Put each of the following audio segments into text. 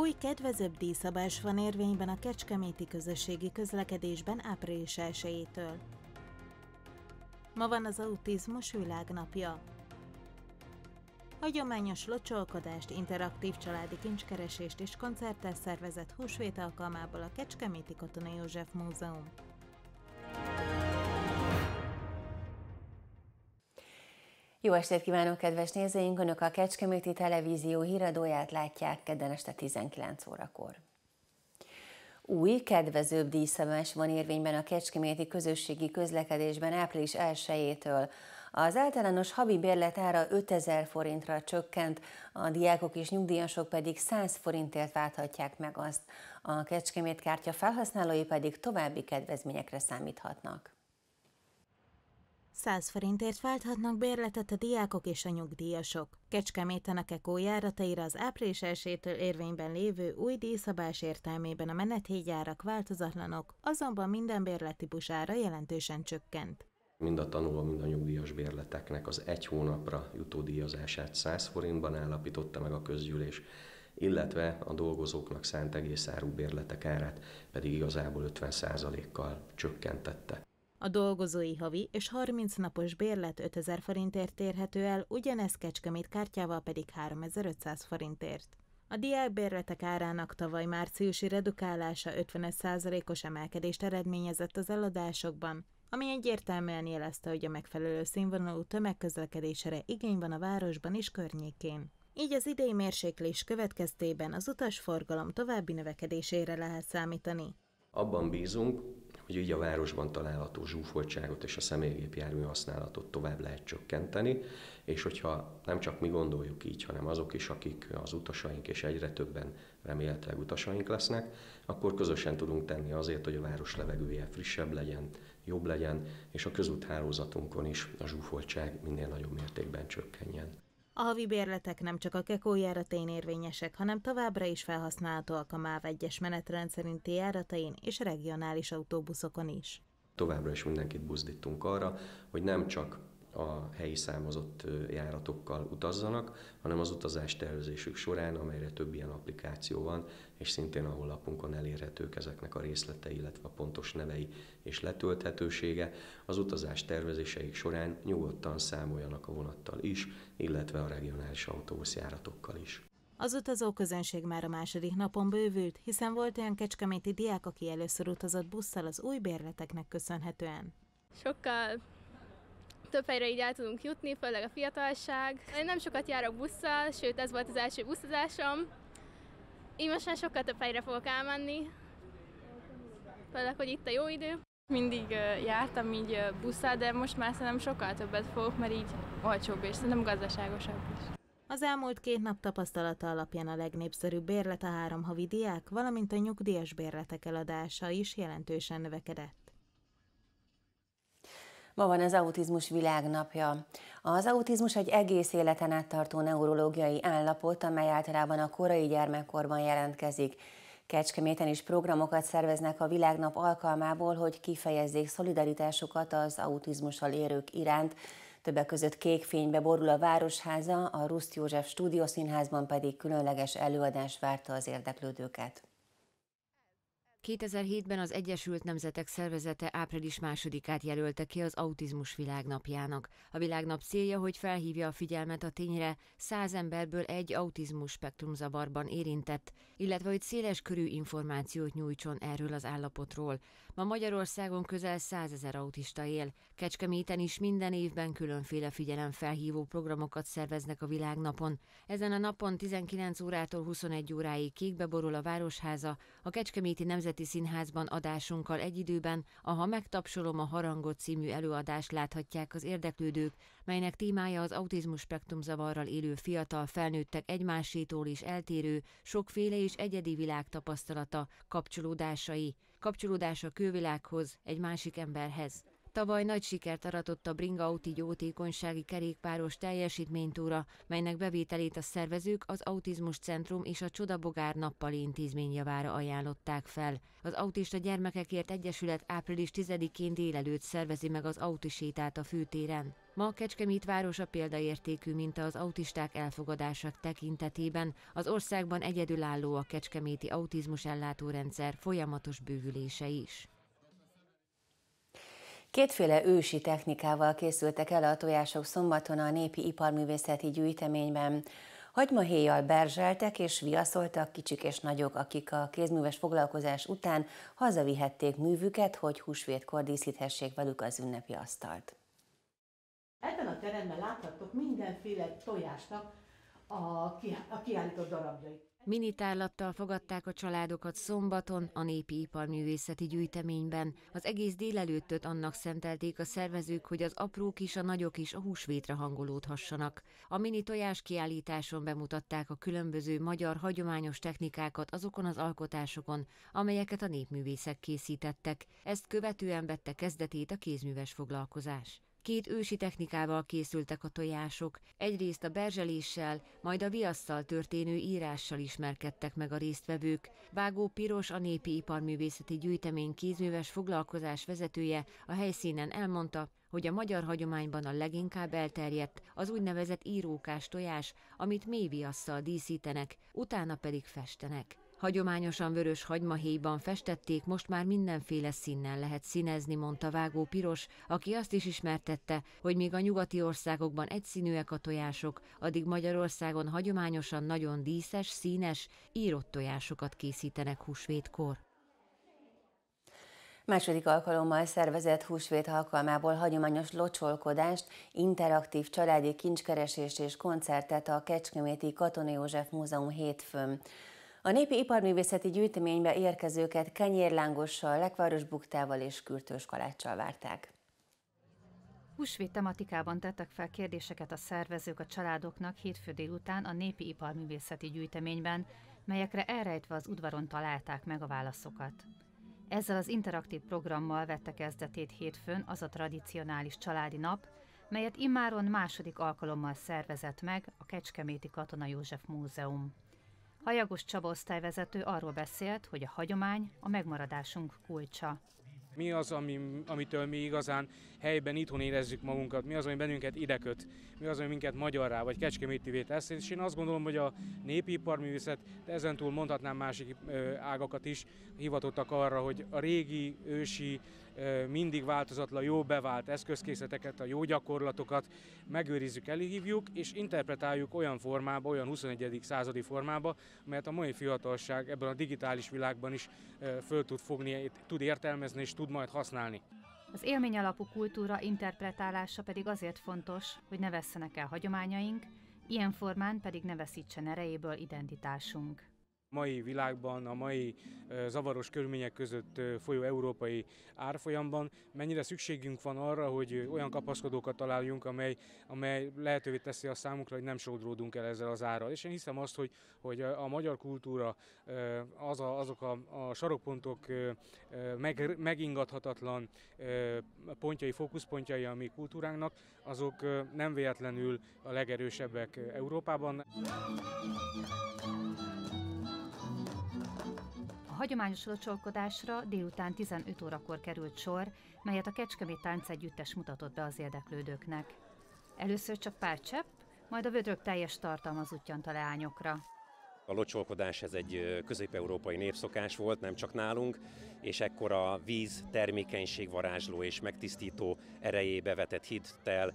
Új, kedvezőbb díjszabás van érvényben a Kecskeméti közösségi közlekedésben április 1-től. Ma van az autizmus világnapja. Hagyományos locsolkodást, interaktív családi kincskeresést és koncerttel szervezett húsvét alkalmából a Kecskeméti Katona József Múzeum. Jó estét kívánok, kedves nézőink! Önök a Kecskeméti Televízió híradóját látják kedden este 19 órakor. Új, kedvezőbb díjszabás van érvényben a Kecskeméti közösségi közlekedésben április 1-től. Az általános havi bérlet ára 5000 forintra csökkent, a diákok és nyugdíjasok pedig 100 forintért válthatják meg azt. A Kecskemét kártya felhasználói pedig további kedvezményekre számíthatnak. 100 forintért válthatnak bérletet a diákok és a nyugdíjasok. Kecskeméten a Kekó járataira az április 1 érvényben lévő új díjszabás értelmében a menethígyárak változatlanok, azonban minden bérlettípus ára jelentősen csökkent. Mind a tanuló, mind a nyugdíjas bérleteknek az egy hónapra jutó díjazását 100 forintban állapította meg a közgyűlés, illetve a dolgozóknak szánt egész áru bérletek árát pedig igazából 50%-kal csökkentette. A dolgozói havi és 30 napos bérlet 5000 forintért érhető el, ugyanez Kecskemét kártyával pedig 3500 forintért. A diákbérletek árának tavaly márciusi redukálása 50%-os emelkedést eredményezett az eladásokban, ami egyértelműen jelezte, hogy a megfelelő színvonalú tömegközlekedésre igény van a városban és környékén. Így az idei mérséklés következtében az utasforgalom további növekedésére lehet számítani. Abban bízunk, hogy így a városban található zsúfoltságot és a személygépjármű használatot tovább lehet csökkenteni, és hogyha nem csak mi gondoljuk így, hanem azok is, akik az utasaink, és egyre többen remélhetőleg utasaink lesznek, akkor közösen tudunk tenni azért, hogy a város levegője frissebb legyen, jobb legyen, és a közúthálózatunkon is a zsúfoltság minél nagyobb mértékben csökkenjen. A havi bérletek nem csak a Kekó járatain érvényesek, hanem továbbra is felhasználhatóak a MÁV egyes menetrend szerinti járatain és regionális autóbuszokon is. Továbbra is mindenkit buzdítunk arra, hogy nem csak a helyi számozott járatokkal utazzanak, hanem az utazás tervezésük során, amelyre több ilyen applikáció van, és szintén a honlapunkon elérhetők ezeknek a részletei, illetve a pontos nevei és letölthetősége, az utazás tervezéseik során nyugodtan számoljanak a vonattal is, illetve a regionális autóbuszjáratokkal is. Az utazóközönség már a második napon bővült, hiszen volt olyan kecskeméti diák, aki először utazott busszal az új bérleteknek köszönhetően. Sokkal több helyre így el tudunk jutni, főleg a fiatalság. Én nem sokat járok busszal, sőt ez volt az első buszozásom. Így most már sokkal több helyre fogok elmenni, főleg, hogy itt a jó idő. Mindig jártam így busszal, de most már szerintem sokkal többet fogok, mert így olcsóbb és szerintem gazdaságosabb is. Az elmúlt két nap tapasztalata alapján a legnépszerűbb bérlet a három havi diák, valamint a nyugdíjas bérletek eladása is jelentősen növekedett. Ma van az autizmus világnapja. Az autizmus egy egész életen át tartó neurológiai állapot, amely általában a korai gyermekkorban jelentkezik. Kecskeméten is programokat szerveznek a világnap alkalmából, hogy kifejezzék szolidaritásukat az autizmussal érők iránt. Többek között kék fénybe borul a Városháza, a Ruszt József Stúdiószínházban pedig különleges előadás várta az érdeklődőket. 2007-ben az Egyesült Nemzetek Szervezete április másodikát jelölte ki az autizmus világnapjának. A világnap célja, hogy felhívja a figyelmet a tényre, száz emberből egy autizmus spektrumzavarban érintett, illetve hogy széles körű információt nyújtson erről az állapotról. Ma Magyarországon közel százezer autista él. Kecskeméten is minden évben különféle figyelemfelhívó programokat szerveznek a világnapon. Ezen a napon 19 órától 21 óráig kékbe borul a Városháza, a Kecskeméti Nemzeti Színházban adásunkkal egy időben a Ha megtapsolom a harangot című előadást láthatják az érdeklődők, melynek témája az autizmus spektrumzavarral élő fiatal felnőttek egymásétól is eltérő, sokféle és egyedi világ tapasztalata, kapcsolódásai, kapcsolódása külvilághoz, egy másik emberhez. Tavaly nagy sikert aratott a Bringauti jótékonysági kerékpáros teljesítménytúra, melynek bevételét a szervezők az Autizmus Centrum és a Csodabogár nappali intézmény javára ajánlották fel. Az Autista Gyermekekért Egyesület április 10-én délelőtt szervezi meg az autisétát a főtéren. Ma Kecskemét városa példaértékű minta az autisták elfogadásak tekintetében. Az országban egyedülálló a kecskeméti autizmus ellátórendszer folyamatos bővülése is. Kétféle ősi technikával készültek el a tojások szombaton a Népi Iparművészeti Gyűjteményben. Hagymahéjjal berzseltek és viaszoltak kicsik és nagyok, akik a kézműves foglalkozás után hazavihették művüket, hogy húsvétkor díszíthessék velük az ünnepi asztalt. Ebben a teremben láthattok mindenféle tojásnak a kiállított darabjait. Minitárlattal fogadták a családokat szombaton a Népi Iparművészeti Gyűjteményben. Az egész délelőttöt annak szentelték a szervezők, hogy az aprók is, a nagyok is a húsvétre hangolódhassanak. A mini tojás kiállításon bemutatták a különböző magyar hagyományos technikákat azokon az alkotásokon, amelyeket a népművészek készítettek. Ezt követően vette kezdetét a kézműves foglalkozás. Két ősi technikával készültek a tojások, egyrészt a berzseléssel, majd a viasszal történő írással ismerkedtek meg a résztvevők. Vágó Piros, a Népi Iparművészeti Gyűjtemény kézműves foglalkozás vezetője a helyszínen elmondta, hogy a magyar hagyományban a leginkább elterjedt az úgynevezett írókás tojás, amit mély viasszal díszítenek, utána pedig festenek. Hagyományosan vörös hagymahéjban festették, most már mindenféle színnel lehet színezni, mondta Vágó Piros, aki azt is ismertette, hogy míg a nyugati országokban egyszínűek a tojások, addig Magyarországon hagyományosan nagyon díszes, színes, írott tojásokat készítenek húsvétkor. Második alkalommal szervezett húsvét alkalmából hagyományos locsolkodást, interaktív családi kincskeresést és koncertet a Kecskeméti Katona József Múzeum hétfőn. A Népi Iparművészeti Gyűjteménybe érkezőket kenyérlángossal, lekváros buktával és kürtős kaláccsal várták. Húsvét tematikában tettek fel kérdéseket a szervezők a családoknak hétfő délután a Népi Iparművészeti Gyűjteményben, melyekre elrejtve az udvaron találták meg a válaszokat. Ezzel az interaktív programmal vette kezdetét hétfőn az a tradicionális családi nap, melyet immáron második alkalommal szervezett meg a Kecskeméti Katona József Múzeum. Hajagos Csaba osztályvezető arról beszélt, hogy a hagyomány a megmaradásunk kulcsa. Mi az, ami, amitől mi igazán helyben itthon érezzük magunkat, mi az, ami bennünket ideköt, mi az, ami minket magyarrá vagy kecskemétivé tesz, és én azt gondolom, hogy a népi iparművészet, de ezentúl mondhatnám másik ágakat is, hivatottak arra, hogy a régi, ősi, mindig változatlan, jó bevált eszközkészleteket, a jó gyakorlatokat megőrizzük, elhívjuk, és interpretáljuk olyan formába, olyan 21. századi formába, mert a mai fiatalság ebben a digitális világban is föl tud fogni, tud értelmezni és tud majd használni. Az élmény alapú kultúra interpretálása pedig azért fontos, hogy ne vesszenek el hagyományaink, ilyen formán pedig ne veszítsen erejéből identitásunk mai világban, a mai zavaros körülmények között folyó európai árfolyamban mennyire szükségünk van arra, hogy olyan kapaszkodókat találjunk, amely, amely lehetővé teszi a számukra, hogy nem sodródunk el ezzel az árral. És én hiszem azt, hogy, hogy a magyar kultúra, az a, azok a, a sarokpontok meg, megingathatatlan pontjai, fókuszpontjai a mi kultúránknak, azok nem véletlenül a legerősebbek Európában hagyományos locsolkodásra délután 15 órakor került sor, melyet a Kecskemét Táncegyüttes mutatott be az érdeklődőknek. Először csak pár csepp, majd a vödrök teljes tartalmaz útjant a leányokra. A locsolkodás ez egy közép-európai népszokás volt, nem csak nálunk, és ekkor a víz termékenység varázsló és megtisztító erejébe vetett hittel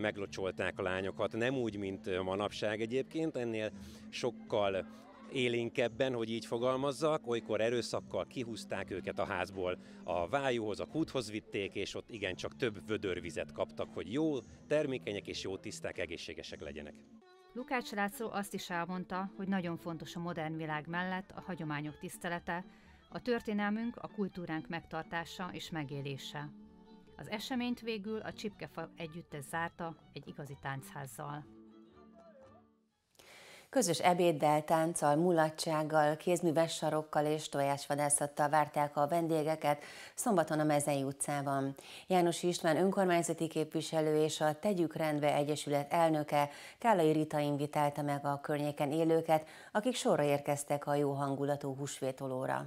meglocsolták a lányokat. Nem úgy, mint manapság egyébként, ennél sokkal élénkebben, hogy így fogalmazzak, olykor erőszakkal kihúzták őket a házból, a vájúhoz, a kúthoz vitték, és ott igencsak több vödörvizet kaptak, hogy jó, termékenyek és jó tiszták, egészségesek legyenek. Lukács László azt is elmondta, hogy nagyon fontos a modern világ mellett a hagyományok tisztelete, a történelmünk, a kultúránk megtartása és megélése. Az eseményt végül a Csipkefa együttes zárta egy igazi táncházzal. Közös ebéddel, tánccal, mulatsággal, kézműves sarokkal és tojásvadászattal várták a vendégeket szombaton a Mezei utcában. János István önkormányzati képviselő és a Tegyük Rendbe Egyesület elnöke Kállai Rita invitálta meg a környéken élőket, akik sorra érkeztek a jó hangulatú húsvétolóra.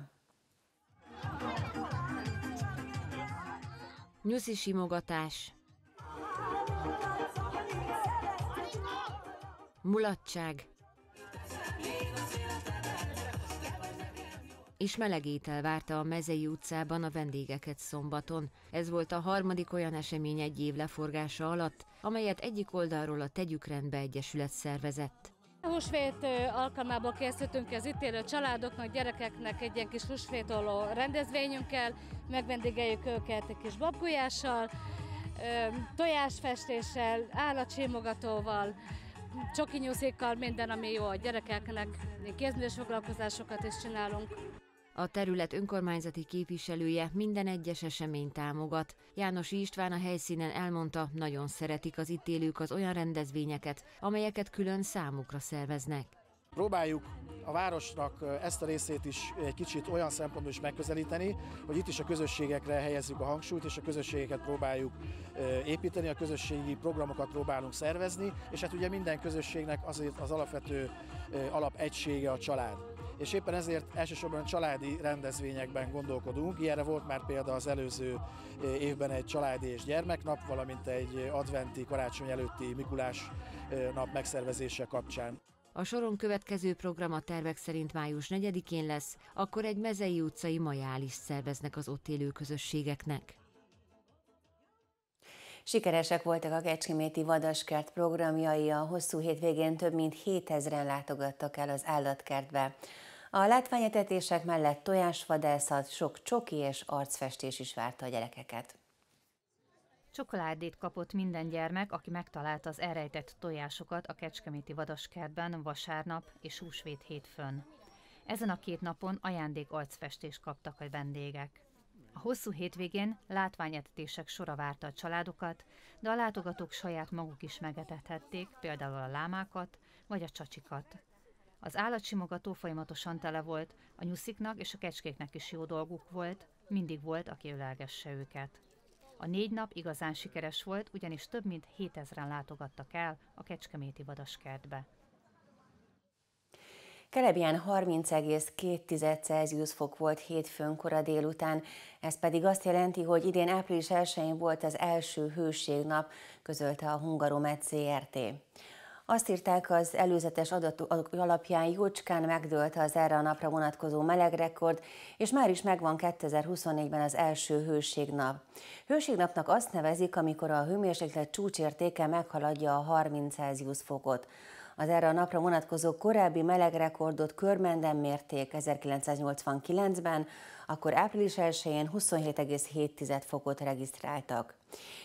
Nyuszi simogatás, mulatság, és meleg étel várta a Mezei utcában a vendégeket szombaton. Ez volt a harmadik olyan esemény egy év leforgása alatt, amelyet egyik oldalról a Tegyük Rendbe Egyesület szervezett. Húsvét alkalmából készültünk az itt élő családoknak, gyerekeknek egy ilyen kis húsvétoló rendezvényünkkel, megvendégeljük őket egy kis babgulyással, tojásfestéssel, állatsimogatóval, csokinyúszékkal, minden, ami jó a gyerekeknek, kézműves foglalkozásokat is csinálunk. A terület önkormányzati képviselője minden egyes eseményt támogat. János István a helyszínen elmondta, nagyon szeretik az itt élők az olyan rendezvényeket, amelyeket külön számukra szerveznek. Próbáljuk a városnak ezt a részét is egy kicsit olyan szempontból is megközelíteni, hogy itt is a közösségekre helyezzük a hangsúlyt, és a közösségeket próbáljuk építeni, a közösségi programokat próbálunk szervezni, és hát ugye minden közösségnek azért az alapvető alapegysége a család és éppen ezért elsősorban családi rendezvényekben gondolkodunk. Ilyenre volt már példa az előző évben egy családi és gyermeknap, valamint egy adventi karácsony előtti Mikulás nap megszervezése kapcsán. A soron következő program a tervek szerint május 4-én lesz, akkor egy mezei utcai majális szerveznek az ott élő közösségeknek. Sikeresek voltak a Kecskeméti Vadaskert programjai, a hosszú hétvégén több mint 7000-en látogattak el az állatkertbe. A látványetetések mellett tojásvadászat, sok csoki és arcfestés is várta a gyerekeket. Csokoládét kapott minden gyermek, aki megtalálta az elrejtett tojásokat a Kecskeméti Vadaskertben vasárnap és húsvét hétfőn. Ezen a két napon ajándék arcfestést kaptak a vendégek. A hosszú hétvégén látványetetések sora várta a családokat, de a látogatók saját maguk is megetethették, például a lámákat vagy a csacsikat. Az állatsimogató folyamatosan tele volt, a nyusziknak és a kecskéknek is jó dolguk volt, mindig volt, aki ölelgesse őket. A négy nap igazán sikeres volt, ugyanis több mint 7000-en látogattak el a Kecskeméti Vadaskertbe. Kelebján 30,2 Celsius fok volt hétfőn kora délután, ez pedig azt jelenti, hogy idén április 1-én volt az első hőségnap, közölte a Hungaromet CRT. Azt írták, az előzetes adatok alapján jócskán megdőlt az erre a napra vonatkozó melegrekord, és már is megvan 2024-ben az első hőségnap. Hőségnapnak azt nevezik, amikor a hőmérséklet csúcsértéke meghaladja a 30 Celsius fokot. Az erre a napra vonatkozó korábbi melegrekordot körmenden mérték 1989-ben, akkor április 1-én 27,7 fokot regisztráltak.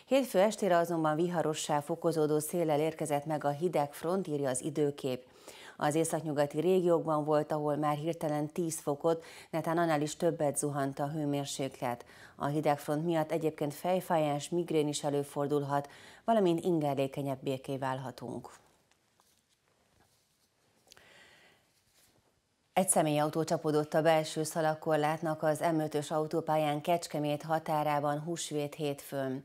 Hétfő estére azonban viharossá fokozódó széllel érkezett meg a hideg front, írja az időkép. Az északnyugati régiókban volt, ahol már hirtelen 10 fokot, netán annál is többet zuhant a hőmérséklet. A hidegfront miatt egyébként fejfájás, migrén is előfordulhat, valamint ingerlékenyebb béké válhatunk. Egy személyautó csapódott a belső szalakorlátnak az M5-ös autópályán Kecskemét határában húsvét hétfőn.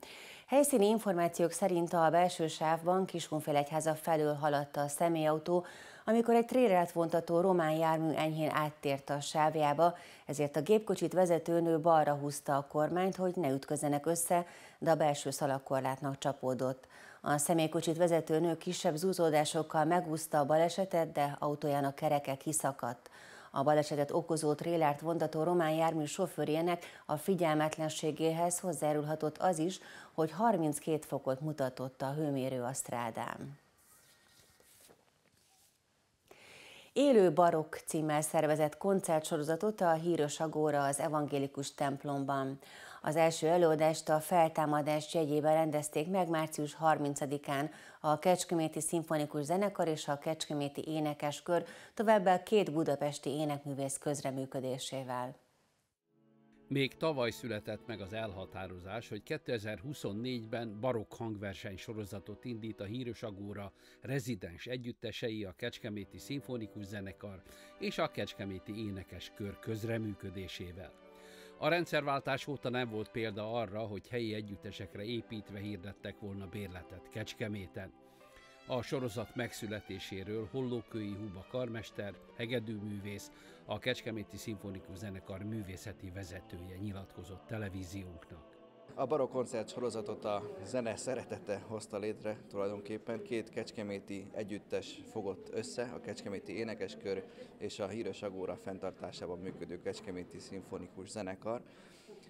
Helyszíni információk szerint a belső sávban Kiskunfélegyháza felől haladta a személyautó, amikor egy trélert vontató román jármű enyhén áttért a sávjába, ezért a gépkocsit vezető nő balra húzta a kormányt, hogy ne ütközzenek össze, de a belső szalakorlátnak csapódott. A személykocsit vezető nő kisebb zúzódásokkal megúszta a balesetet, de autójának kereke kiszakadt. A balesetet okozó trélert vontató román jármű sofőrjének a figyelmetlenségéhez hozzájárulhatott az is, hogy 32 fokot mutatott a hőmérő a strádán. Élő barokk címmel szervezett koncertsorozatot a Híros Agóra az evangélikus templomban. Az első előadást a feltámadás jegyében rendezték meg március 30-án a Kecskeméti Szimfonikus Zenekar és a Kecskeméti Énekeskör, továbbá két budapesti énekművész közreműködésével. Még tavaly született meg az elhatározás, hogy 2024-ben barokk hangverseny sorozatot indít a Híros Agóra rezidens együttesei, a Kecskeméti Szimfonikus Zenekar és a Kecskeméti Énekes Kör közreműködésével. A rendszerváltás óta nem volt példa arra, hogy helyi együttesekre építve hirdettek volna bérletet Kecskeméten. A sorozat megszületéséről Hollókői Huba karmester, hegedűművész, a Kecskeméti Szimfonikus Zenekar művészeti vezetője nyilatkozott televíziónknak. A barokk koncert sorozatot a zene szeretete hozta létre tulajdonképpen. Két kecskeméti együttes fogott össze, a Kecskeméti Énekeskör és a Híres Agóra fenntartásában működő Kecskeméti Szimfonikus Zenekar.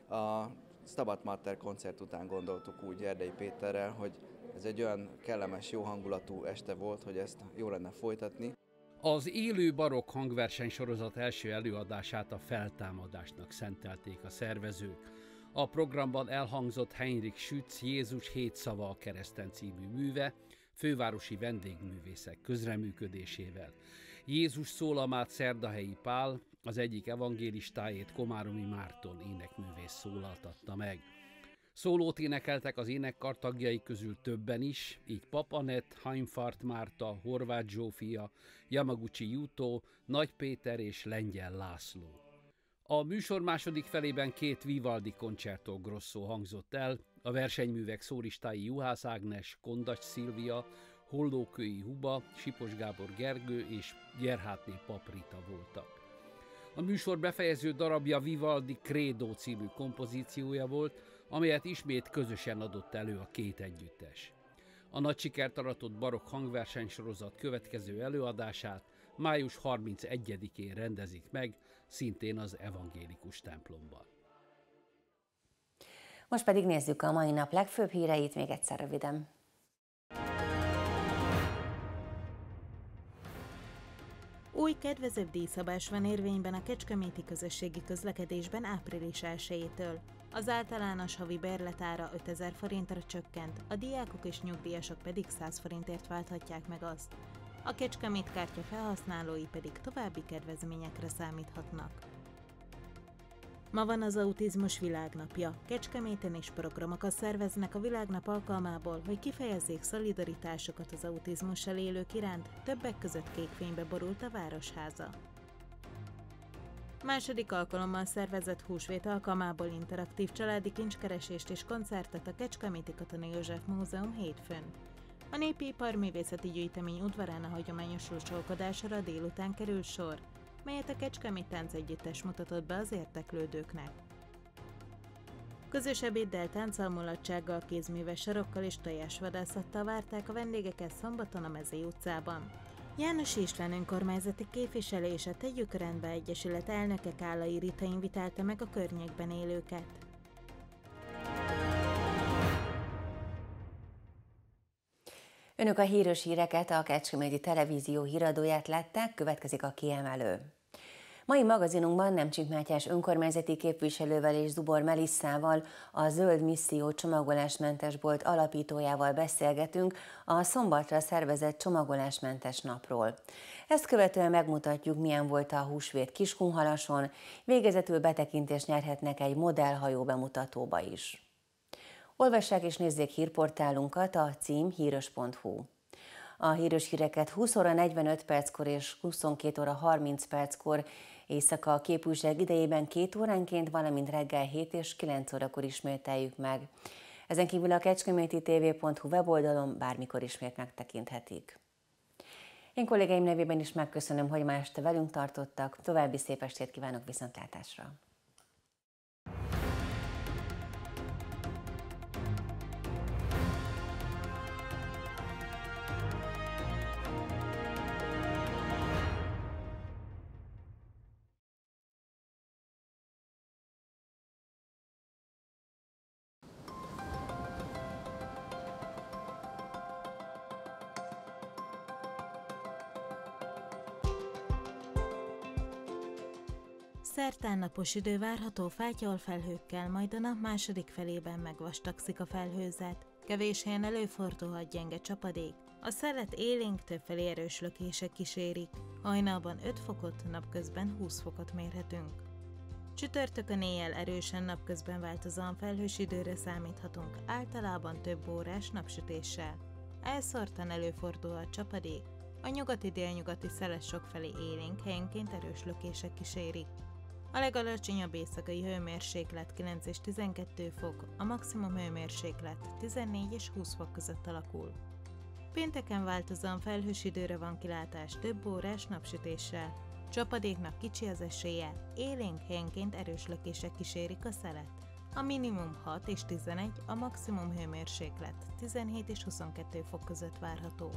A Stabat Mater koncert után gondoltuk úgy Erdei Péterrel, hogy ez egy olyan kellemes, jó hangulatú este volt, hogy ezt jó lenne folytatni. Az élő barokk hangverseny sorozat első előadását a feltámadásnak szentelték a szervezők. A programban elhangzott Heinrich Schütz Jézus hét szava a kereszten című műve, fővárosi vendégművészek közreműködésével. Jézus szólamát Szerdahelyi Pál, az egyik evangélistájét Komáromi Márton énekművész szólaltatta meg. Szólót énekeltek az énekkar tagjai közül többen is, így Papanet, Heimfart Márta, Horváth Zsófia, Yamaguchi Juto, Nagy Péter és Lengyel László. A műsor második felében két Vivaldi Concerto Grosso hangzott el, a versenyművek szóristái Juhász Ágnes, Kondacs Szilvia, Hollókői Huba, Sipos Gábor Gergő és Gerhátné Paprita voltak. A műsor befejező darabja Vivaldi Credo című kompozíciója volt, amelyet ismét közösen adott elő a két együttes. A nagy sikert aratott barokk hangversenysorozat következő előadását május 31-én rendezik meg, szintén az evangélikus templomban. Most pedig nézzük a mai nap legfőbb híreit még egyszer röviden. Új kedvezőbb díjszabás van érvényben a Kecskeméti közösségi közlekedésben április 1-től. Az általános havi bérletára 5000 forintra csökkent, a diákok és nyugdíjasok pedig 100 forintért válthatják meg azt. A Kecskemét kártya felhasználói pedig további kedvezményekre számíthatnak. Ma van az autizmus világnapja. Kecskeméten is programokat szerveznek a világnap alkalmából, hogy kifejezzék szolidaritásukat az autizmussal élők iránt, többek között kékfénybe borult a Városháza. Második alkalommal szervezett húsvét alkalmából interaktív családi kincskeresést és koncertet a Kecskeméti Katona József Múzeum hétfőn. A Népi Iparművészeti Gyűjtemény udvarán a hagyományos locsolkodásra délután kerül sor, melyet a Kecskemét Tánc Együttes mutatott be az érteklődőknek. Közös ebéddel, táncalmulatsággal, kézműves sarokkal és tojásvadászattal várták a vendégeket szombaton a Mezei utcában. János István önkormányzati képviselő és a Tegyük Rendbe Egyesület elnöke Kálai Rita invitálta meg a környékben élőket. Önök a híres híreket, a Kecskeméti Televízió híradóját látták, következik a kiemelő. Mai magazinunkban Nemcsik Mátyás önkormányzati képviselővel és Zubor Melisszával, a Zöld Misszió csomagolásmentes bolt alapítójával beszélgetünk a szombatra szervezett csomagolásmentes napról. Ezt követően megmutatjuk, milyen volt a húsvét Kiskunhalason, végezetül betekintést nyerhetnek egy modellhajó bemutatóba is. Olvassák és nézzék hírportálunkat a cím híros.hu. A híros híreket 20 óra 45 perckor és 22 óra 30 perckor éjszaka a képújság idejében két óránként, valamint reggel 7 és 9 órakor ismételjük meg. Ezen kívül a kecskeméti tv.hu weboldalon bármikor ismét megtekinthetik. Én kollégáim nevében is megköszönöm, hogy ma este velünk tartottak. További szép estét kívánok viszontlátásra! Szerdán napos idő várható fátyol felhőkkel, majd a nap második felében megvastagszik a felhőzet. Kevés helyen előfordulhat gyenge csapadék. A szelet élénk többfelé erős lökések kísérik. Hajnalban 5 fokot, napközben 20 fokot mérhetünk. Csütörtökön éjjel erősen napközben változóan felhős időre számíthatunk, általában több órás napsütéssel. Elszortan előfordulhat csapadék, a nyugati délnyugati szeles sokfelé élénk, helyenként erős lökések kísérik. A legalacsonyabb éjszakai hőmérséklet 9 és 12 fok, a maximum hőmérséklet 14 és 20 fok között alakul. Pénteken változóan felhős időre van kilátás több órás napsütéssel. Csapadéknak kicsi az esélye, élénk helyenként erős lökések kísérik a szelet. A minimum 6 és 11, a maximum hőmérséklet 17 és 22 fok között várható.